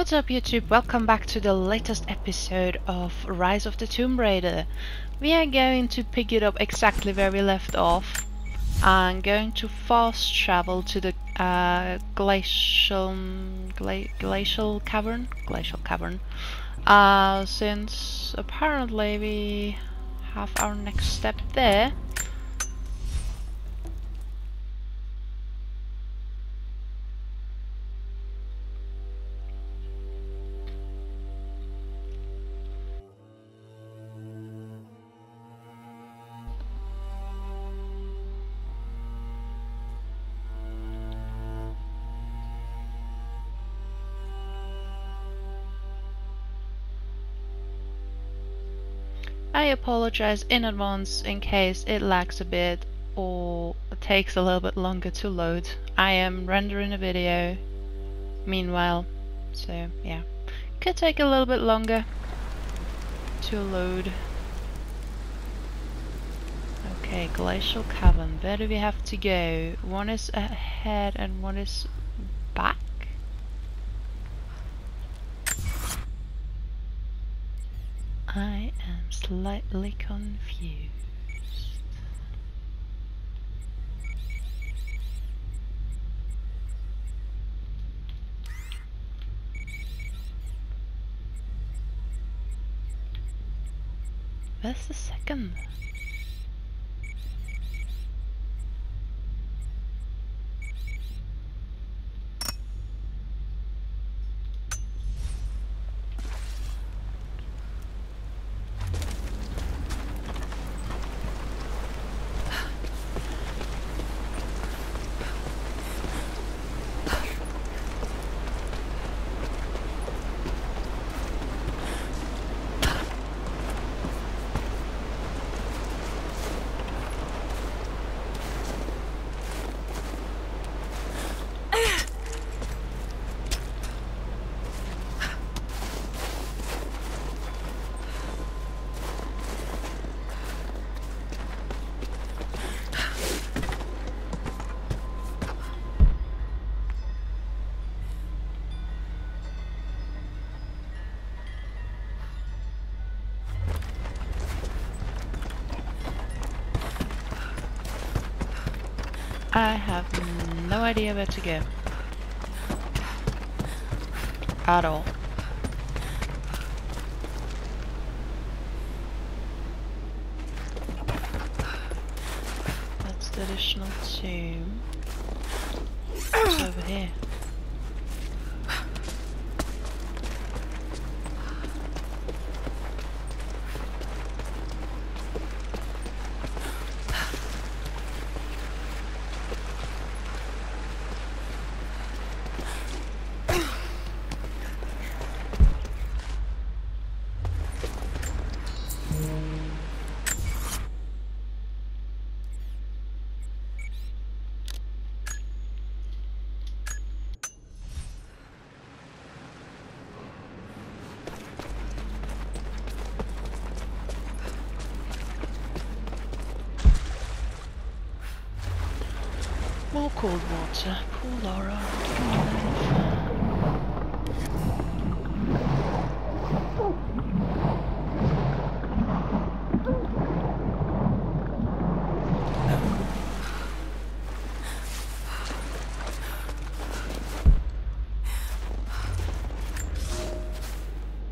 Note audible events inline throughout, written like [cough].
What's up YouTube? Welcome back to the latest episode of Rise of the Tomb Raider. We are going to pick it up exactly where we left off. I'm going to fast travel to the uh, glacial, gla glacial cavern, glacial cavern, uh, since apparently we have our next step there. I apologize in advance in case it lags a bit or takes a little bit longer to load. I am rendering a video meanwhile, so yeah. Could take a little bit longer to load. Okay, Glacial Cavern, where do we have to go? One is ahead and one is back? I am slightly confused. Where's the second? Have no idea where to go. At all. That's the additional tomb. Cold water. Poor Lara.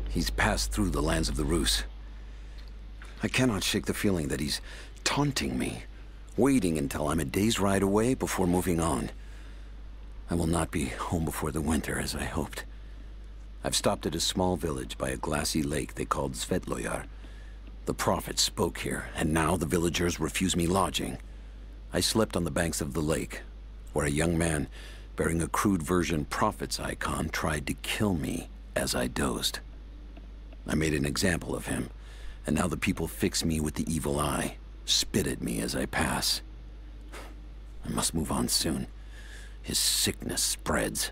He's passed through the lands of the Rus. I cannot shake the feeling that he's taunting me, waiting until I'm a day's ride away before moving on. I will not be home before the winter, as I hoped. I've stopped at a small village by a glassy lake they called Svetloyar. The prophet spoke here, and now the villagers refuse me lodging. I slept on the banks of the lake, where a young man bearing a crude version prophet's icon tried to kill me as I dozed. I made an example of him, and now the people fix me with the evil eye, spit at me as I pass. I must move on soon. His sickness spreads.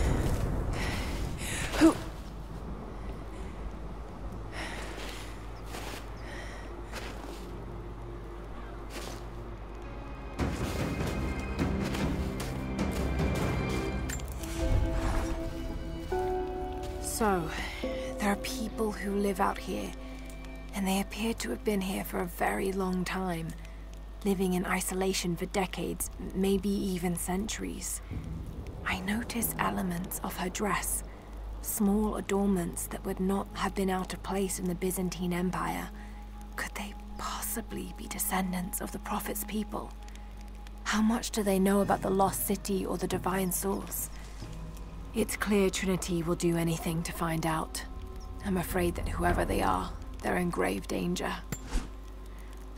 So, there are people who live out here, and they appear to have been here for a very long time, living in isolation for decades, maybe even centuries. I notice elements of her dress, small adornments that would not have been out of place in the Byzantine Empire. Could they possibly be descendants of the Prophet's people? How much do they know about the lost city or the divine source? It's clear Trinity will do anything to find out. I'm afraid that whoever they are, they're in grave danger.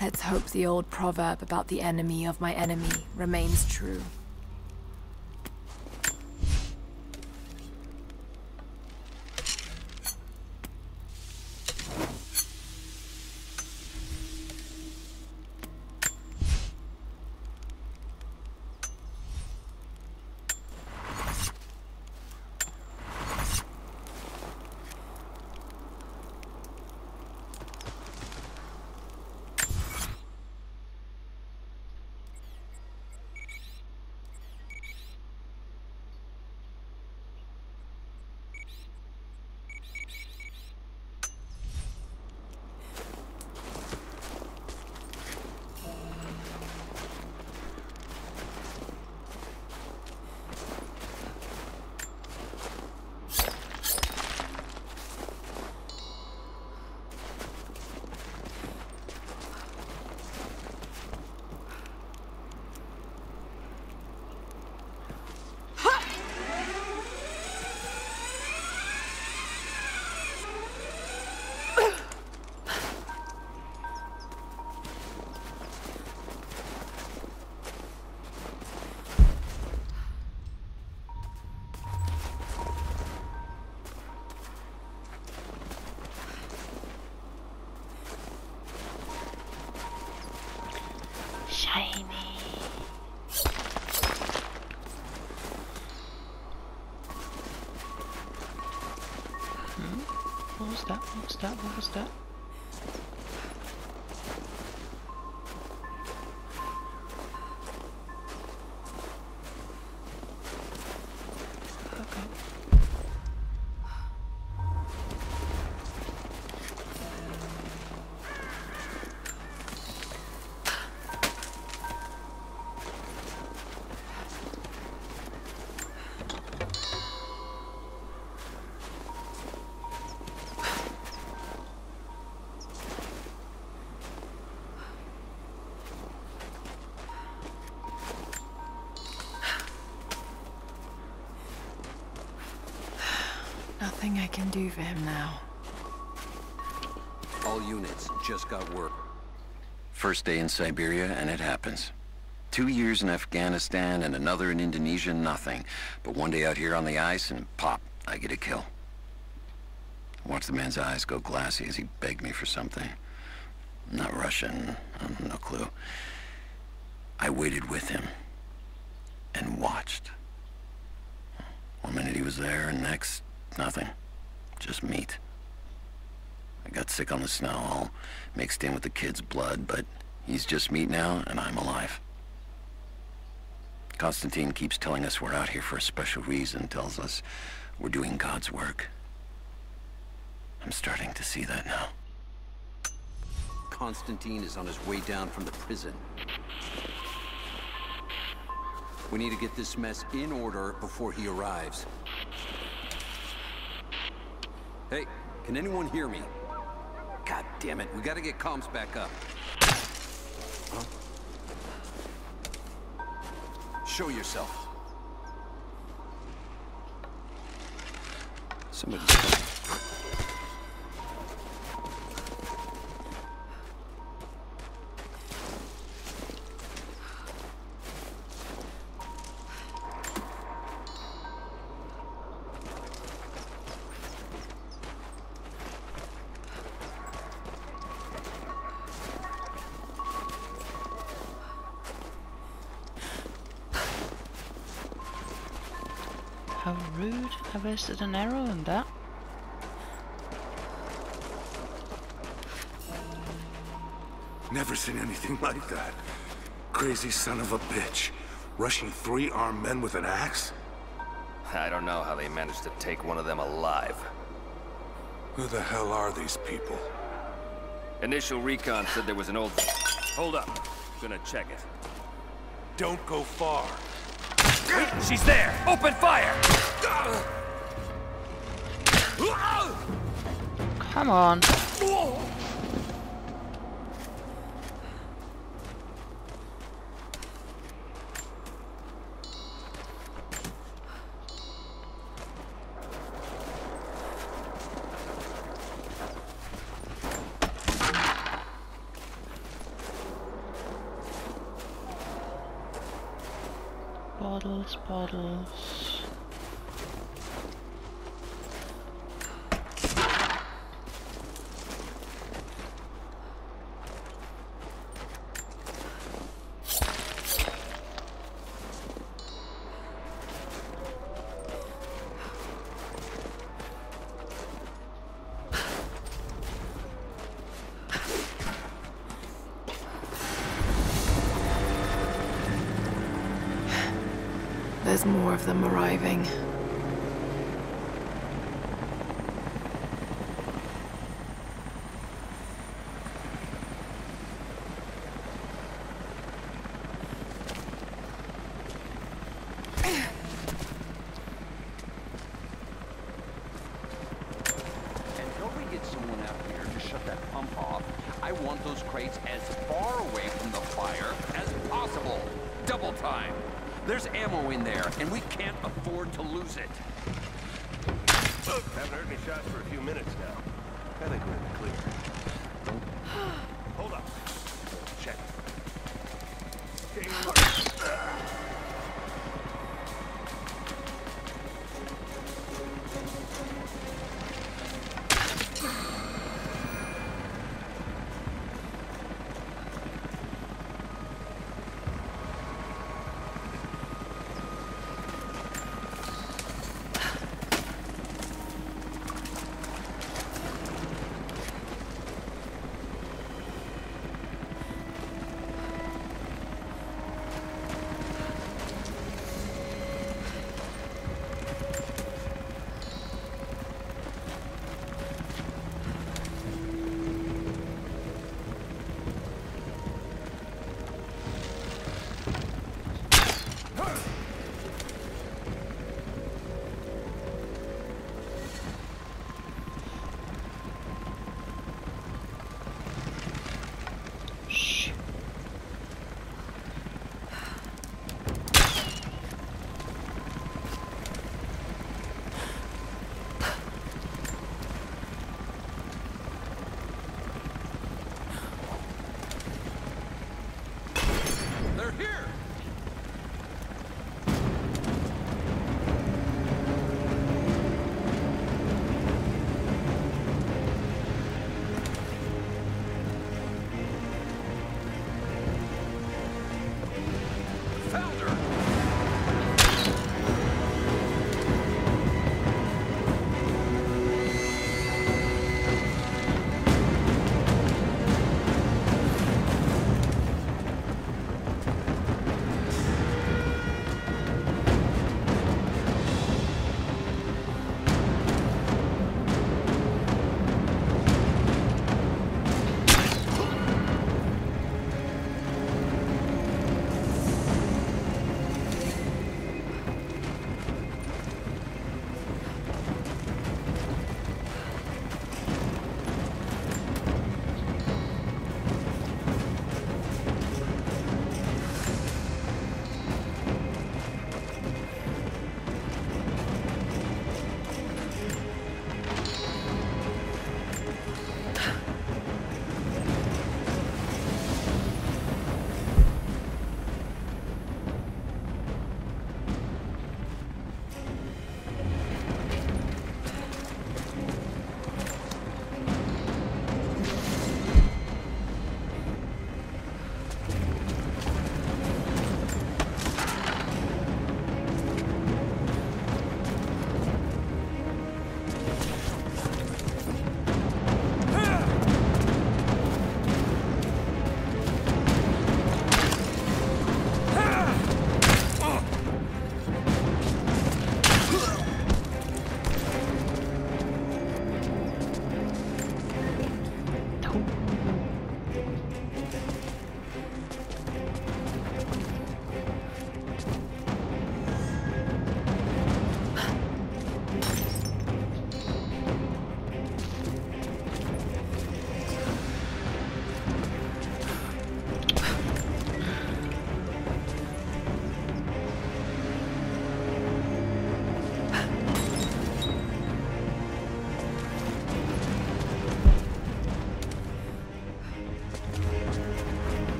Let's hope the old proverb about the enemy of my enemy remains true. Shiny. Hmm? What was that? What was that? What was that? Do for him now. All units just got word. First day in Siberia, and it happens. Two years in Afghanistan and another in Indonesia, nothing. But one day out here on the ice, and pop, I get a kill. Watch the man's eyes go glassy as he begged me for something. I'm Not Russian, um, no clue. I waited with him and watched. One minute he was there, and next, nothing. Just meat. I got sick on the snow, all mixed in with the kid's blood, but he's just meat now, and I'm alive. Constantine keeps telling us we're out here for a special reason, tells us we're doing God's work. I'm starting to see that now. Constantine is on his way down from the prison. We need to get this mess in order before he arrives. Hey, can anyone hear me? God damn it, we gotta get comms back up. Huh? Show yourself. Somebody's coming. How rude. I wasted an arrow on that. Never seen anything [laughs] like that. Crazy son of a bitch. Rushing three armed men with an axe? I don't know how they managed to take one of them alive. Who the hell are these people? Initial recon said there was an old... Hold up. Gonna check it. Don't go far. She's there! Open fire! Come on. Bottles. There's more of them arriving. Until we get someone out here to shut that pump off, I want those crates as far away from the fire as possible. Double time. There's ammo in there, and we can't afford to lose it. Haven't heard any shots for a few minutes now. I think we're in the clear. [sighs] [sighs] [sighs]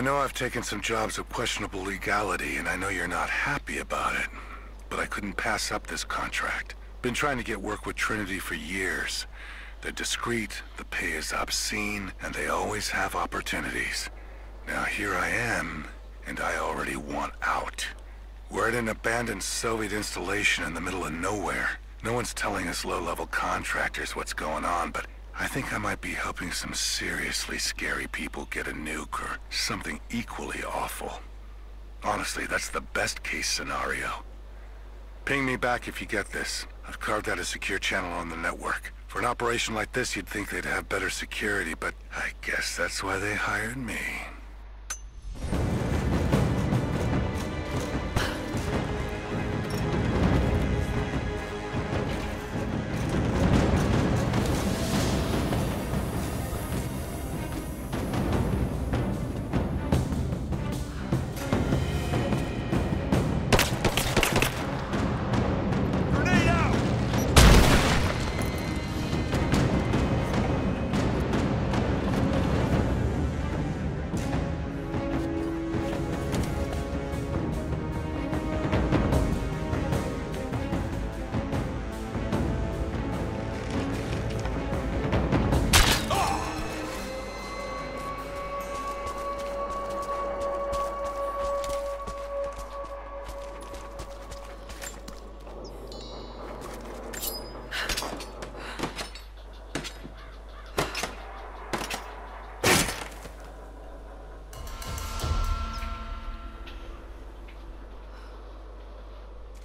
I know I've taken some jobs of questionable legality, and I know you're not happy about it. But I couldn't pass up this contract. Been trying to get work with Trinity for years. They're discreet, the pay is obscene, and they always have opportunities. Now here I am, and I already want out. We're at an abandoned Soviet installation in the middle of nowhere. No one's telling us low-level contractors what's going on, but I think I might be helping some seriously scary people get a nuke or something equally awful. Honestly, that's the best case scenario. Ping me back if you get this. I've carved out a secure channel on the network. For an operation like this, you'd think they'd have better security, but I guess that's why they hired me.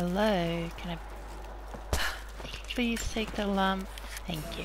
Hello, can I [sighs] please take the lamp? Thank you.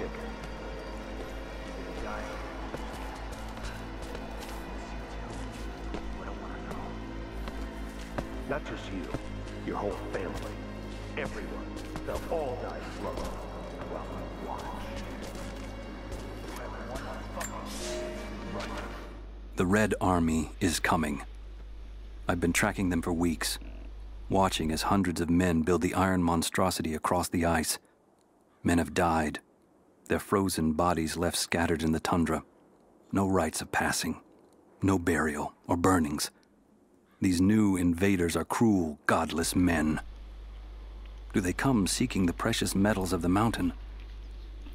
Know. Not just you, your whole family, everyone. They'll all die slowly. While we watch. You have one fucking right. The Red Army is coming. I've been tracking them for weeks, watching as hundreds of men build the iron monstrosity across the ice. Men have died, their frozen bodies left scattered in the tundra. No rites of passing, no burial or burnings. These new invaders are cruel, godless men. Do they come seeking the precious metals of the mountain?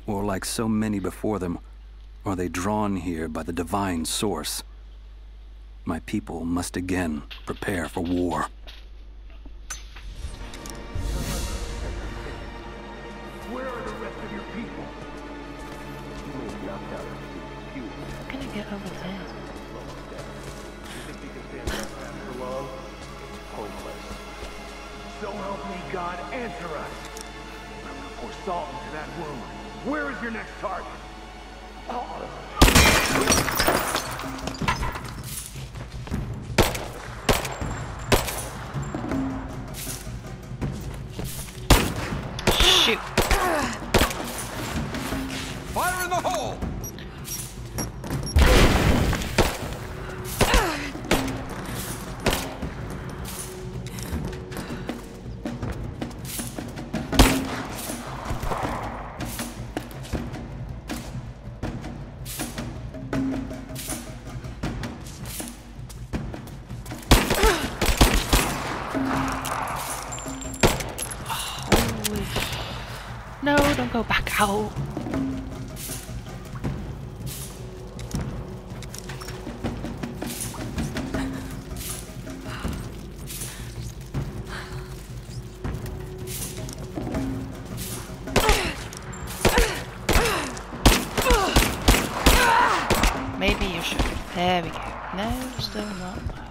Or, like so many before them, are they drawn here by the divine source? My people must again prepare for war. God, answer us! I'm gonna pour salt into that wound. Where is your next target? Shoot! Out. Maybe you should. There we go. No, still not.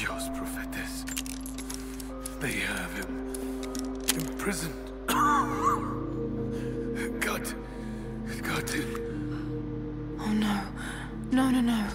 Adios, Prophetes. They have him imprisoned. [coughs] God. God. Oh no. No, no, no.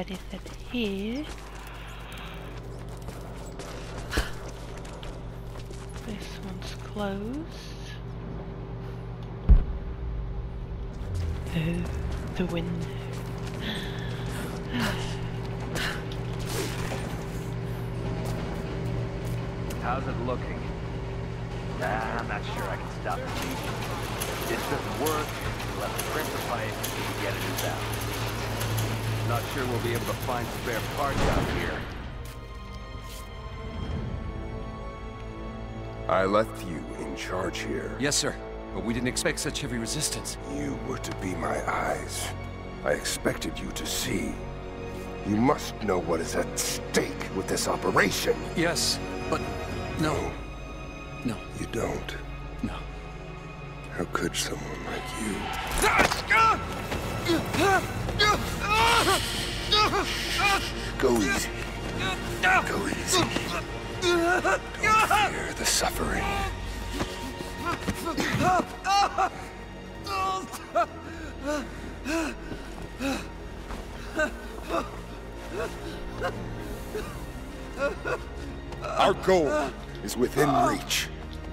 Can't do anything here. This one's closed. Oh, the window. How's it looking? Nah, I'm not sure I can stop the this doesn't work, we'll have to crimp the pipe and get it out. Not sure we'll be able to find spare parts out here. I left you in charge here. Yes, sir. But we didn't expect such heavy resistance. You were to be my eyes. I expected you to see. You must know what is at stake with this operation. Yes, but no. No. You don't. No. How could someone like you? Ah! Go easy. Go easy. Don't fear the suffering. Our goal is within reach,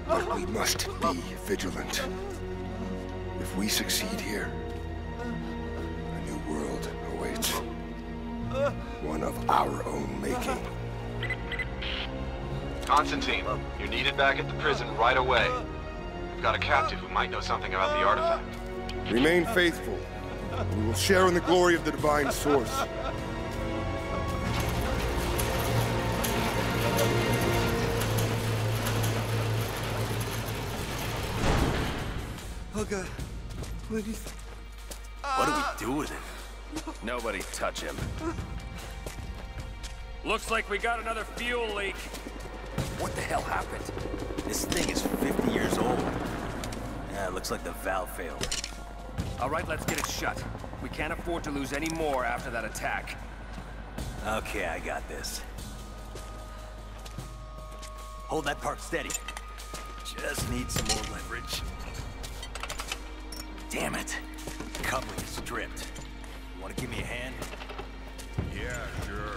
but we must be vigilant. If we succeed here, One of our own making. Constantine, you're needed back at the prison right away. We've got a captive who might know something about the artifact. Remain faithful. We will share in the glory of the Divine Source. Oh god. Please. What do we do with him? Nobody touch him. Looks like we got another fuel leak. What the hell happened? This thing is 50 years old. Yeah, looks like the valve failed. All right, let's get it shut. We can't afford to lose any more after that attack. Okay, I got this. Hold that part steady. Just need some more leverage. Damn it. The coupling is stripped. You wanna give me a hand? Yeah, sure.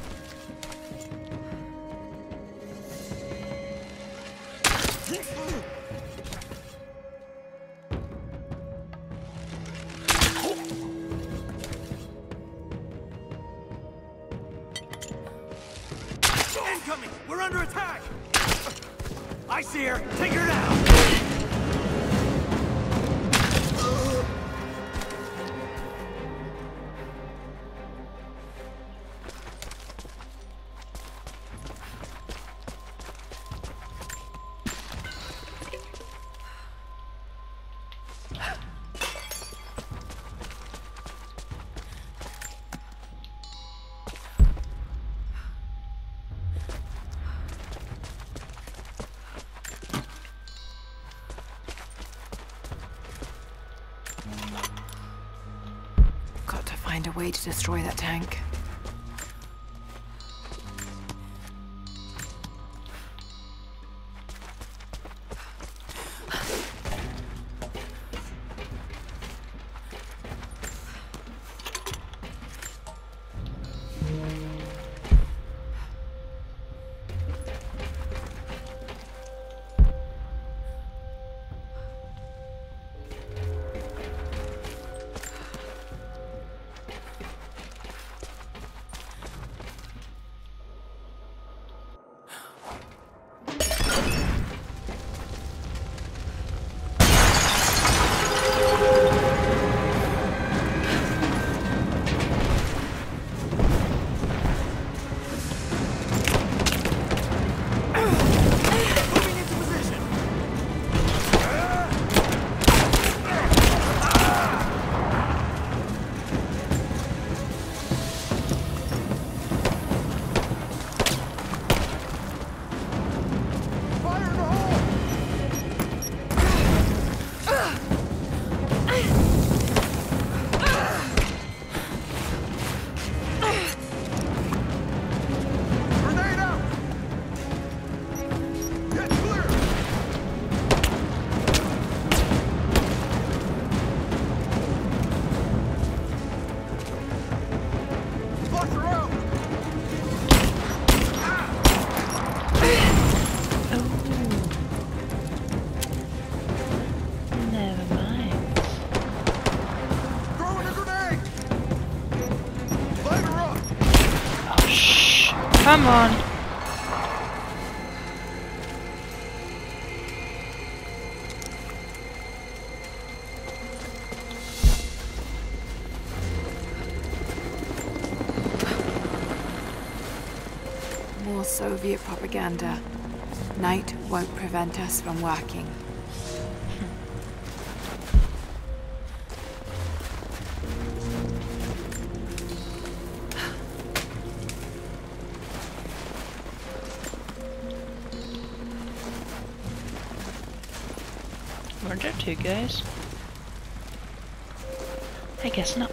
find a way to destroy that tank. Propaganda. Night won't prevent us from working. Were there two guys? I guess not.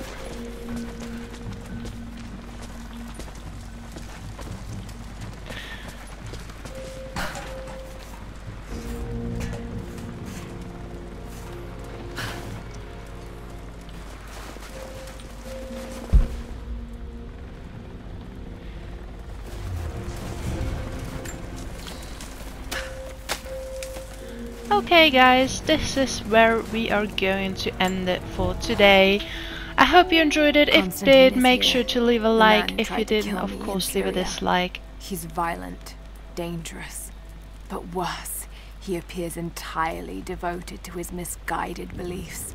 Okay guys, this is where we are going to end it for today. I hope you enjoyed it. If you did, make sure to leave a like. If you didn't, of course, leave a dislike. He's violent, dangerous, but worse, he appears entirely devoted to his misguided beliefs.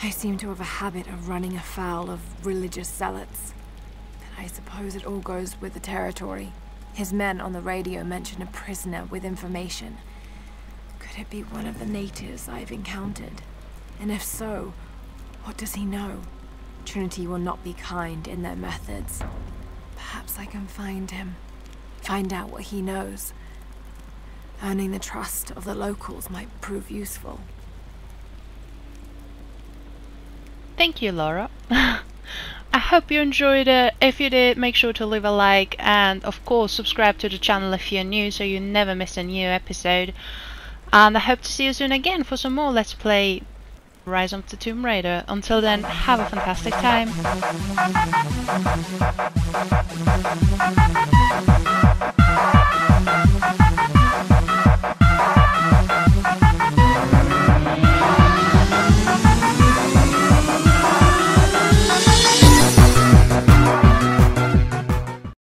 I seem to have a habit of running afoul of religious zealots. I suppose it all goes with the territory. His men on the radio mention a prisoner with information. Could it be one of the natives I've encountered? And if so, what does he know? Trinity will not be kind in their methods. Perhaps I can find him. Find out what he knows. Earning the trust of the locals might prove useful. Thank you, Lara. [laughs] I hope you enjoyed it. If you did, make sure to leave a like and, of course, subscribe to the channel if you're new so you never miss a new episode. And I hope to see you soon again for some more Let's Play Rise of the Tomb Raider. Until then, have a fantastic time.